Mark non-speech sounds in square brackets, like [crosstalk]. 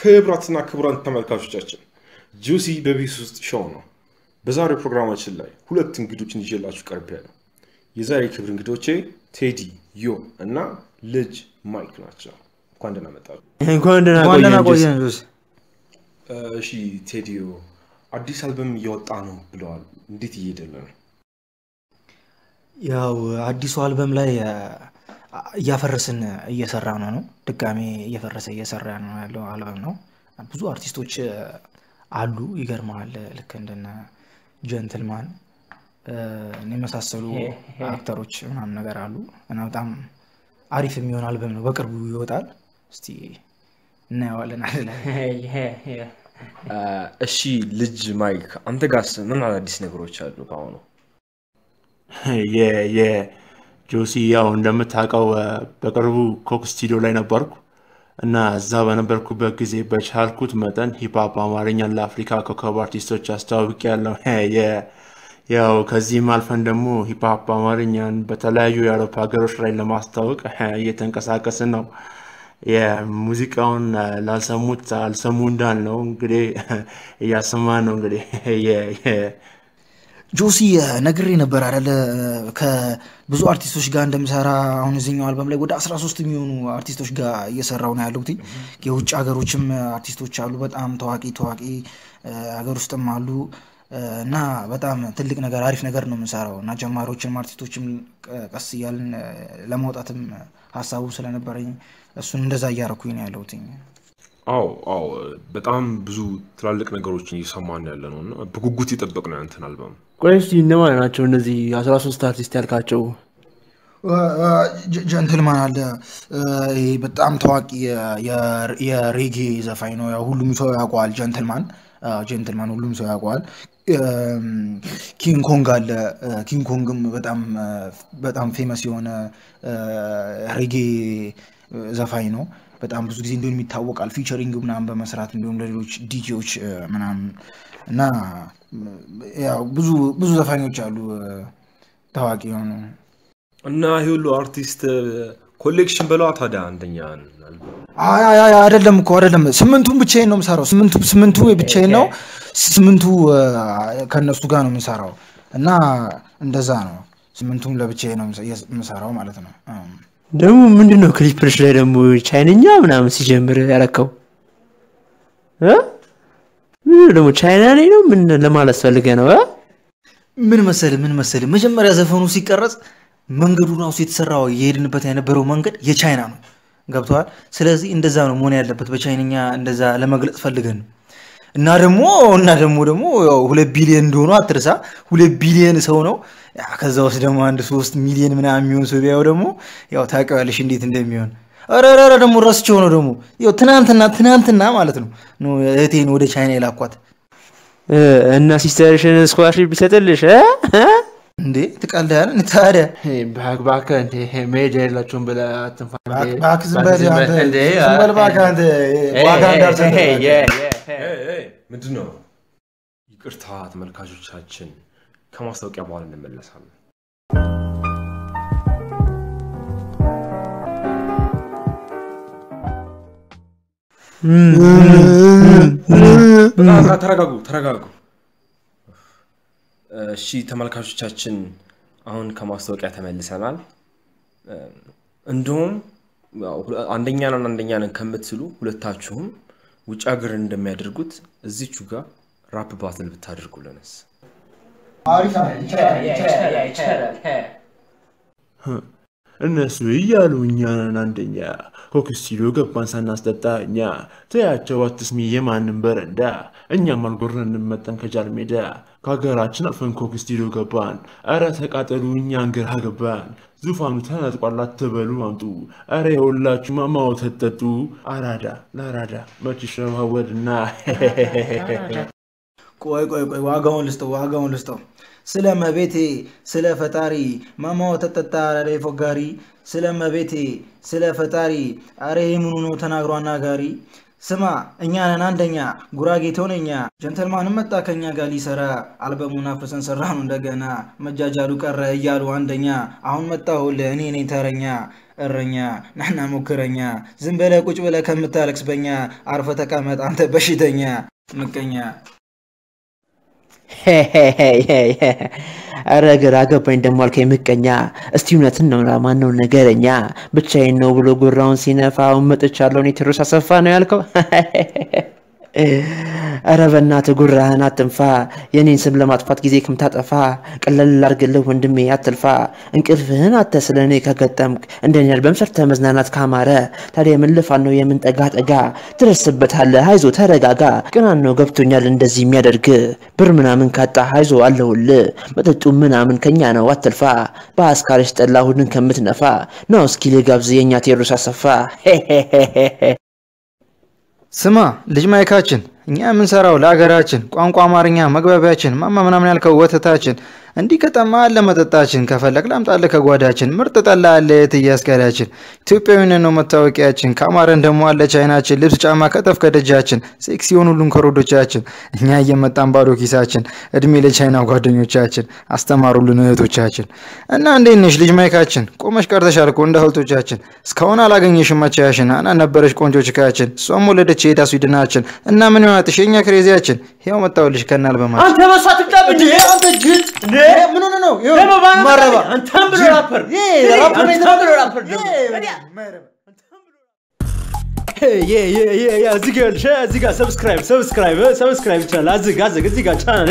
ክቡራትና ክቡራን ተመልካቾቻችን ጆሲ በቤት ውስጥ show ነው። በዛሬው ፕሮግራማችን ላይ ሁለት እንግዶችን ይዤላችሁ ቀርቤያለሁ። የዛሬ ክብር እንግዶቼ ቴዲ ዮ እና ልጅ ማይክ ናቸው። እንኳን ደህና መጣችሁ። እንኳን ደህና ቆየን ጆስ። እሺ ቴዲዮ አዲስ አልበም እየወጣ ነው ብለዋል። እንዴት እየሄደለ ነው? ያው አዲሱ አልበም ላይ እያፈረስን እየሰራ ነው ነው ድጋሜ እየፈረሰ እየሰራ ነው ያለው አልበም ነው። ብዙ አርቲስቶች አሉ። ይገርመሃል ልክ እንደነ ጀንትልማን የመሳሰሉ actor ኦች ምናምን ነገር አሉ እና በጣም አሪፍ የሚሆን አልበም ነው። በቅርቡ ይወጣል። እስቲ እናየዋለን አለ [laughs] እሺ ልጅ ማይክ አንተ ጋስ ምን አዳዲስ ነገሮች አሉ ከአሁኑ? የጆሲ ያው እንደምታውቀው በቅርቡ ኮክ ስቱዲዮ ላይ ነበርኩ እና እዛ በነበርኩበት ጊዜ በቻልኩት መጠን hip hop አማርኛን ለአፍሪካ ኮከብ አርቲስቶች አስተዋውቅ ያለው ያው ከዚህም አልፈን ደግሞ hip hop አማርኛን በተለያዩ የአውሮፓ ሀገሮች ላይ ለማስተዋወቅ እ፣ እየተንቀሳቀስን ነው። የሙዚቃውን ላልሰሙት አልሰሙ እንዳልነው እንግዲህ [laughs] እያሰማን ነው እንግዲህ [laughs] ጆሲ ነግሬ ነበር አደለ ከብዙ አርቲስቶች ጋር እንደምሰራ አሁን እዚኛው አልበም ላይ ወደ 13 የሚሆኑ አርቲስቶች ጋር እየሰራው ነው ያለሁት የውጭ ሀገሮችም አርቲስቶች አሉ በጣም ታዋቂ ታዋቂ ሀገር ውስጥም አሉ እና በጣም ትልቅ ነገር አሪፍ ነገር ነው የምንሰራው እና ጀማሪዎችም አርቲስቶችም ቀስ እያልን ለማውጣትም ሀሳቡ ስለነበረኝ እሱን እንደዛ እያረኩኝ ነው ያለሁት አዎ አዎ በጣም ብዙ ትላልቅ ነገሮችን እየሰማን ያለ ነው እና በጉጉት የጠበቅ ነው ያንተን አልበም። ቆይ እስኪ እነማን ናቸው እነዚህ 13 አርቲስት ያልካቸው? ጀንትልማን አለ ይሄ በጣም ታዋቂ የሬጌ ዘፋኝ ነው። ሁሉም ሰው ያውቀዋል። ጀንትልማን ጀንትልማን ሁሉም ሰው ያውቀዋል። ኪንግ ኮንግ አለ። ኪንግ ኮንግም በጣም famous የሆነ ሬጌ ዘፋኝ ነው። በጣም ብዙ ጊዜ እንዲሁም ይታወቃል featuring ምናምን በመስራት እንዲሁም ለሌሎች ዲጄዎች ምናምን እና ያው ብዙ ብዙ ዘፋኞች አሉ ታዋቂ የሆኑ እና ይህ ሁሉ አርቲስት collection በለዋ ታዲያ አይ አይደለም እኮ አይደለም። ስምንቱን ብቻዬን ነው የምሰራው። ስምንቱ ስምንቱ ብቻዬን ነው። ስምንቱ ከእነሱ ጋር ነው የምሰራው እና እንደዛ ነው። ስምንቱን ለብቻዬ ነው የምሰ- የምሰራው ማለት ነው። ደግሞ ምንድን ነው ክሊፕሽ ላይ ደግሞ ቻይንኛ ምናምን ሲጀምር ያረከው እ? ምንድን ነው ደግሞ ቻይና ላይ ነው ምን ለማለት ፈልገ ነው እ? ምን መሰል ምን መሰል መጀመሪያ ዘፈኑ ሲቀረጽ መንገዱ ራሱ የተሰራው የሄድንበት የነበረው መንገድ የቻይና ነው። ገብተዋል። ስለዚህ እንደዛ ነው መሆን ያለበት በቻይንኛ እንደዛ ለመግለጽ ፈልገን ነው። እና ደግሞ እና ደግሞ ደግሞ ሁለት ቢሊዮን እንደሆኑ አትርሳ። ሁለት ቢሊዮን ሰው ነው። ከዛ ውስጥ ደግሞ አንድ ሶስት ሚሊዮን ምናምን የሚሆን ሰው ቢያየው ደግሞ ያው ታውቂዋለሽ እንዴት እንደሚሆን። ኧረ ደግሞ ረስቼው ነው ደግሞ ያው ትናንትና ትናንትና ማለት ነው እህቴን ወደ ቻይና የላኳት እና sister ሽን scholarship ቢሰጥልሽ? እንዴ ትቀልዳለህ እንዴ ታዲያ እንደ መሄድ የሌላችሁም ብለህ አትንፋ ምንድን ነው? ይቅርታ ተመልካቾቻችን፣ ከማስታወቂያ በኋላ እንመለሳለን። በጣም ተረጋጉ ተረጋጉ። እሺ ተመልካቾቻችን፣ አሁን ከማስታወቂያ ተመልሰናል። ሁለ- አንደኛ ነን አንደኛ ነን ከምትሉ ሁለታችሁም ውጭ ሀገር እንደሚያደርጉት እዚቹ ጋር rap battle ብታደርጉልንስ? እነሱ እያሉ እኛን አንደኛ። ኮክ ስቱዲዮ ገባን ሳናስጠጣ እኛ። ተያቸው አትስሚ የማንም በረንዳ። እኛም አልጎረንም መጠን ከጃል ሜዳ። ከሀገራችን አልፈን ኮክ ስቱዲዮ ገባን። አረ ተቃጠሉ እኛን ግራ ገባን። ዙፋኑ ተነጥቋል አትበሉ አምጡ። አረ የሁላችሁ ማማው ተጠጡ። አራዳ ለአራዳ መች ሸዋወድና ቆይ ቆይ ቆይ ዋጋውን ልስጠው ዋጋውን ልስጠው ስለ መቤቴ ስለ ፈጣሪ ማማው ተጠጣ አረ ፎጋሪ። ስለ መቤቴ ስለ ፈጣሪ አረ ምኑ ነው ተናግሮ አናጋሪ። ስማ እኛ ነን አንደኛ ጉራጌ ተሆነኛ ጀንተልማንም መጣ ከኛ ጋር ሊሰራ። አልበሙን አፍርሰን ሰራ ነው እንደገና። መጃጃሉ ቀረ እያሉ አንደኛ። አሁን መጣሁልህ እኔ ነኝ ተረኛ። እረኛ ናና ሞክረኛ። ዝም በለ ቁጭ ብለ ከምታለቅስ በኛ አርፈ ተቀመጥ አንተ በሽተኛ። ምቀኛ ኧረ ግራ ገባኝ ደሞ አልከኝ ምቀኛ። እስቲ እውነትን ነው ማነው ነገረኛ? ብቻዬን ነው ብሎ ጉራውን ሲነፋ መጥቻለሁ እኔ ቴዎድሮስ አሰፋ ነው ያልከው? ኧረ በእናትህ ጉራህን አትንፋ፣ የኔን ስም ለማጥፋት ጊዜ ከምታጠፋ ቀለል ላርግልህ ወንድሜ አትልፋ። እንቅልፍህን አተ ስለ እኔ ከገጠምክ እንደኔ አልበም ሰርተህ መዝናናት ካማረ ታዲያ ልፋት ነው የምን ጠጋ? ትደርስበታለህ አይዞ ተረጋጋ። ቅናን ነው ገብቶኛል እንደዚህ የሚያደርግ ብር ምናምን ካጣ አይዞ አለሁልህ። መጠጡ ምናምን ከኛ ነው አትልፋ። በአስካሪሽ ጠላ ሁድን ከምትነፋ ነው እስኪ ልጋብዝ የእኛ ቴዎድሮስ አሰፋ ስማ ልጅ ማይካችን እኛ የምንሰራው ለሀገራችን ቋንቋ አማርኛ መግባቢያችን ማማ ምናምን ያልከው ወተታችን እንዲህ ከጠማ አለ መጠጣችን ከፈለግ ላምጣልህ ከጓዳችን። ምርጥ ጠላ አለ የት እያስጋዳችን? ኢትዮጵያዊነት ነው መታወቂያችን። ከአማረን ደግሞ አለ ቻይናችን። ልብስ ጫማ ከተፍ ከደጃችን። ሴክሲ የሆኑ ሁሉም ከሮዶቻችን እኛ እየመጣን ባዶ ኪሳችን። እድሜ ለቻይና ጓደኞቻችን። አስተማሩልን እህቶቻችን። እና እንዴት ነሽ ልጅ ማይካችን? ቆመሽ ቀርተሻል እኮ እንደ እህቶቻችን እስካሁን አላገኘሽም መቻያሽን አና ነበረሽ ቆንጆ ችካያችን እሷም ወለደች የሄዳ ስዊድናችን እና ምን ይሆናትሽ የኛ ክሬዚያችን። ይኸው መጣሁልሽ ከናል በማለት አንተ መስዋዕት ብቻ እንዴ አንተ ጅል እንዴ ምን ሆነ ነው ደግሞ ማረባ አንተም ብሎ ራፐር አንተም ብሎ ራፐር እዚህ ጋር እዚህ ጋር ሰብስክራይብ ሰብስክራይብ ሰብስክራይብ ይቻላል አዝግ አዝግ እዚህ ጋር ቻናል